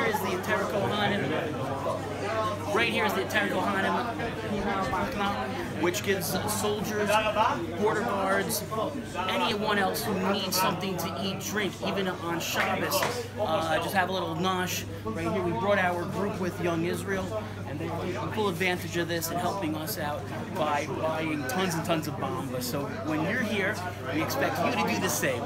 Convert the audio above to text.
here is the Cohanim. Right here is the Ateret Cohanim, which gives soldiers, border guards, anyone else who needs something to eat, drink, even on Shabbos. Uh, just have a little nosh. Right here, we brought our group with Young Israel, and they're taking full advantage of this and helping us out by buying tons and tons of Bambas. So when you're here, we expect you to do the same.